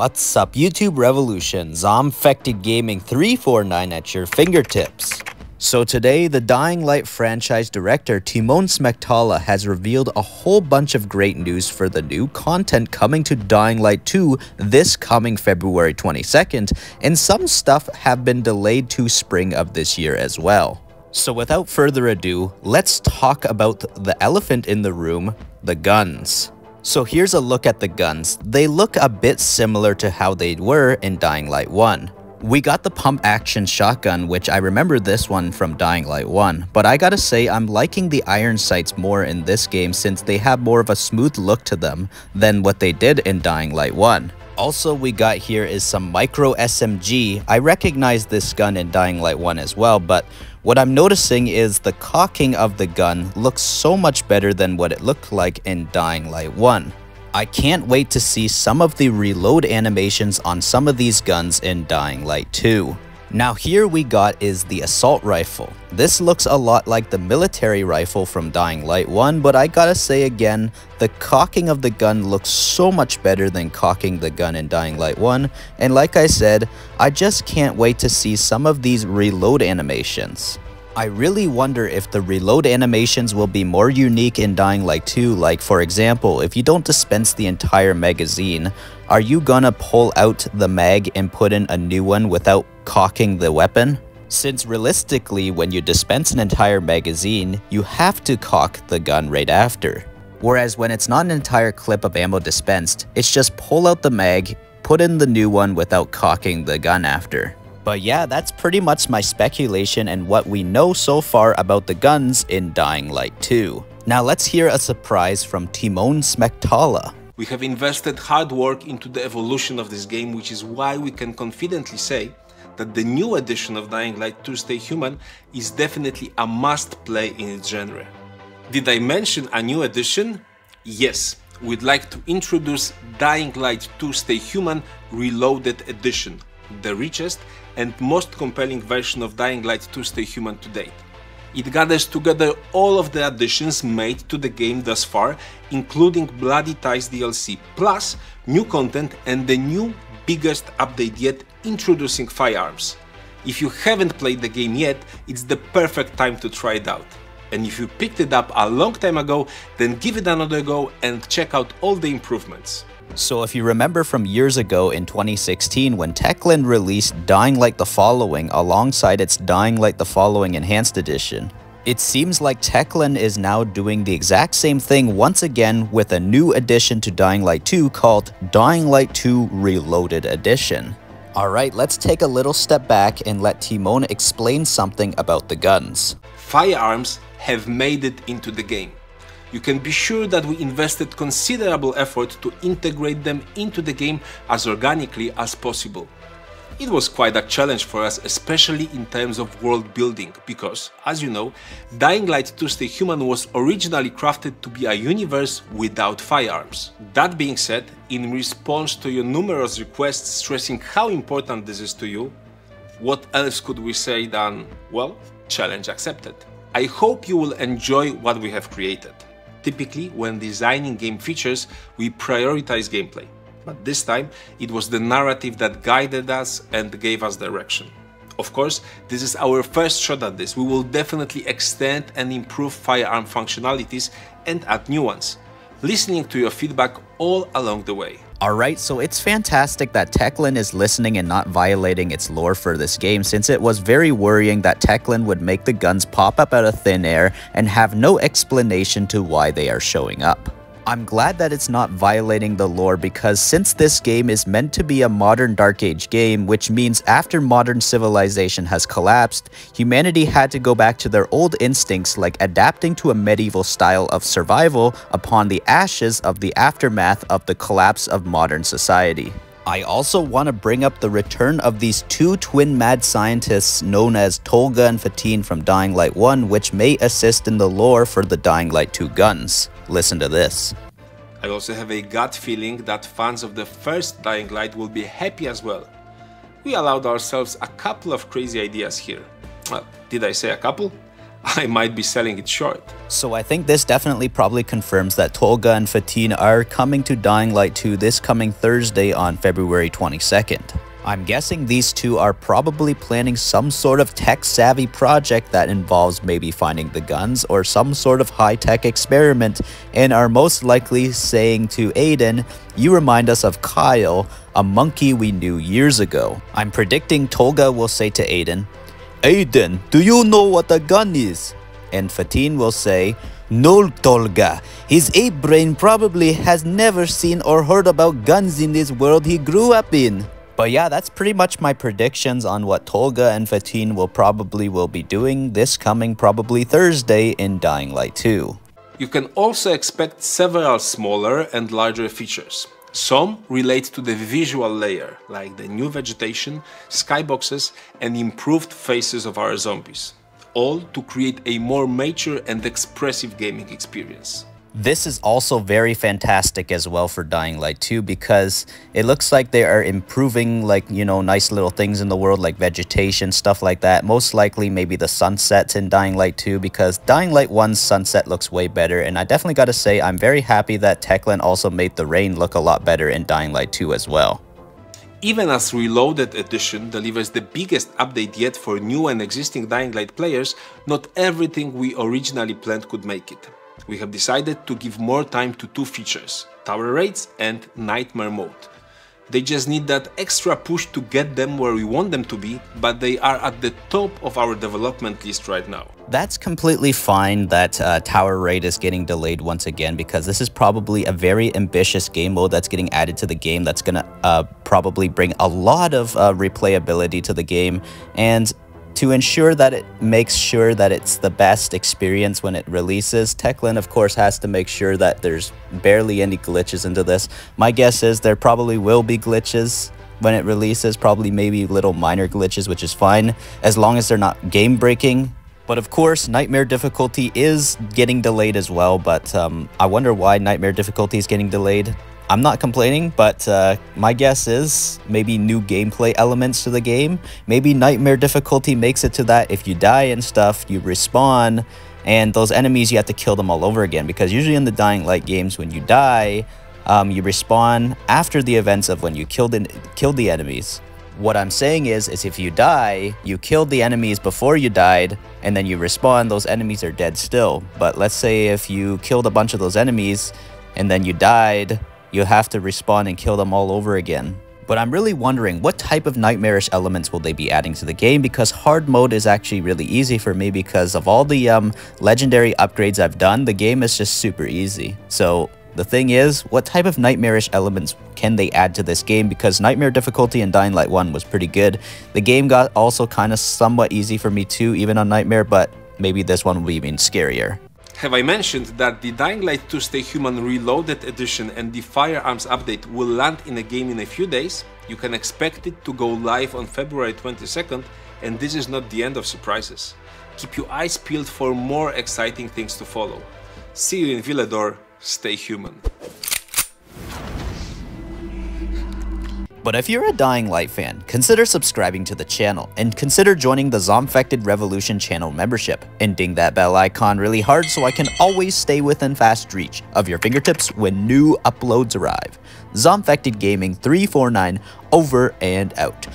What's up YouTube Revolution? Zombfected Gaming 349 at your fingertips. So today, the Dying Light franchise director Timon Smektala has revealed a whole bunch of great news for the new content coming to Dying Light 2 this coming February 22nd, and some stuff have been delayed to spring of this year as well. So without further ado, let's talk about the elephant in the room, the guns. So here's a look at the guns. They look a bit similar to how they were in Dying Light 1. We got the pump action shotgun, which I remember this one from Dying Light 1, but I gotta say I'm liking the iron sights more in this game since they have more of a smooth look to them than what they did in Dying Light 1. Also we got here is some micro SMG. I recognize this gun in Dying Light 1 as well, but what I'm noticing is the cocking of the gun looks so much better than what it looked like in Dying Light 1. I can't wait to see some of the reload animations on some of these guns in Dying Light 2. Now here we got is the assault rifle. This looks a lot like the military rifle from Dying Light 1, but I gotta say again, the cocking of the gun looks so much better than cocking the gun in Dying Light 1, and like I said, I just can't wait to see some of these reload animations. I really wonder if the reload animations will be more unique in Dying Light 2, like for example, if you don't dispense the entire magazine, are you gonna pull out the mag and put in a new one without cocking the weapon? Since realistically, when you dispense an entire magazine, you have to cock the gun right after. Whereas when it's not an entire clip of ammo dispensed, it's just pull out the mag, put in the new one without cocking the gun after. But yeah, that's pretty much my speculation and what we know so far about the guns in Dying Light 2. Now let's hear a surprise from Timon Smektala. We have invested hard work into the evolution of this game, which is why we can confidently say that the new edition of Dying Light 2 Stay Human is definitely a must play in its genre. Did I mention a new edition? Yes, we'd like to introduce Dying Light 2 Stay Human Reloaded Edition, the richest and most compelling version of Dying Light 2 Stay Human to date. It gathers together all of the additions made to the game thus far, including Bloody Ties DLC, plus new content and the new biggest update yet introducing firearms. If you haven't played the game yet, it's the perfect time to try it out. And if you picked it up a long time ago, then give it another go and check out all the improvements. So if you remember from years ago in 2016 when Techland released Dying Light the Following alongside its Dying Light the Following Enhanced Edition, it seems like Techland is now doing the exact same thing once again with a new addition to Dying Light 2 called Dying Light 2 Reloaded Edition. Alright, let's take a little step back and let Timon explain something about the guns. Firearms have made it into the game you can be sure that we invested considerable effort to integrate them into the game as organically as possible. It was quite a challenge for us, especially in terms of world building, because, as you know, Dying Light 2 Stay Human was originally crafted to be a universe without firearms. That being said, in response to your numerous requests stressing how important this is to you, what else could we say than, well, challenge accepted. I hope you will enjoy what we have created. Typically, when designing game features, we prioritize gameplay. But this time, it was the narrative that guided us and gave us direction. Of course, this is our first shot at this. We will definitely extend and improve firearm functionalities and add new ones, listening to your feedback all along the way. Alright, so it's fantastic that Techland is listening and not violating its lore for this game since it was very worrying that Techland would make the guns pop up out of thin air and have no explanation to why they are showing up. I'm glad that it's not violating the lore because since this game is meant to be a modern Dark Age game, which means after modern civilization has collapsed, humanity had to go back to their old instincts like adapting to a medieval style of survival upon the ashes of the aftermath of the collapse of modern society. I also want to bring up the return of these two twin mad scientists known as Tolga and Fatin from Dying Light 1 which may assist in the lore for the Dying Light 2 guns. Listen to this. I also have a gut feeling that fans of the first Dying Light will be happy as well. We allowed ourselves a couple of crazy ideas here. Well, did I say a couple? I might be selling it short. So I think this definitely probably confirms that Tolga and Fatin are coming to Dying Light 2 this coming Thursday on February 22nd. I'm guessing these two are probably planning some sort of tech-savvy project that involves maybe finding the guns or some sort of high-tech experiment and are most likely saying to Aiden, you remind us of Kyle, a monkey we knew years ago. I'm predicting Tolga will say to Aiden, Aiden, do you know what a gun is? And Fatin will say, no, Tolga. His ape brain probably has never seen or heard about guns in this world he grew up in. But yeah, that's pretty much my predictions on what Tolga and Fatin will probably will be doing this coming probably Thursday in Dying Light 2. You can also expect several smaller and larger features. Some relate to the visual layer, like the new vegetation, skyboxes and improved faces of our zombies, all to create a more mature and expressive gaming experience. This is also very fantastic as well for Dying Light 2 because it looks like they are improving like, you know, nice little things in the world like vegetation, stuff like that. Most likely maybe the sunsets in Dying Light 2 because Dying Light 1's sunset looks way better and I definitely got to say I'm very happy that Techland also made the rain look a lot better in Dying Light 2 as well. Even as Reloaded Edition delivers the biggest update yet for new and existing Dying Light players, not everything we originally planned could make it we have decided to give more time to two features, tower raids and nightmare mode. They just need that extra push to get them where we want them to be, but they are at the top of our development list right now. That's completely fine that uh, Tower Raid is getting delayed once again because this is probably a very ambitious game mode that's getting added to the game that's going to uh, probably bring a lot of uh, replayability to the game and to ensure that it makes sure that it's the best experience when it releases, Techland of course has to make sure that there's barely any glitches into this. My guess is there probably will be glitches when it releases, probably maybe little minor glitches, which is fine, as long as they're not game breaking. But of course, Nightmare difficulty is getting delayed as well, but um, I wonder why Nightmare difficulty is getting delayed. I'm not complaining, but uh, my guess is maybe new gameplay elements to the game. Maybe Nightmare difficulty makes it to that if you die and stuff, you respawn, and those enemies, you have to kill them all over again. Because usually in the Dying Light games, when you die, um, you respawn after the events of when you killed, in, killed the enemies. What I'm saying is, is if you die, you killed the enemies before you died, and then you respawn, those enemies are dead still. But let's say if you killed a bunch of those enemies, and then you died, you'll have to respawn and kill them all over again. But I'm really wondering what type of nightmarish elements will they be adding to the game because hard mode is actually really easy for me because of all the um, legendary upgrades I've done, the game is just super easy. So the thing is, what type of nightmarish elements can they add to this game because Nightmare difficulty in Dying Light 1 was pretty good. The game got also kind of somewhat easy for me too, even on Nightmare, but maybe this one will be even scarier. Have I mentioned that the Dying Light 2 Stay Human Reloaded Edition and the Firearms update will land in a game in a few days? You can expect it to go live on February 22nd, and this is not the end of surprises. Keep your eyes peeled for more exciting things to follow. See you in Villedor, stay human. But if you're a Dying Light fan, consider subscribing to the channel, and consider joining the Zombfected Revolution channel membership, and ding that bell icon really hard so I can always stay within fast reach of your fingertips when new uploads arrive. Zombfected Gaming 349 over and out.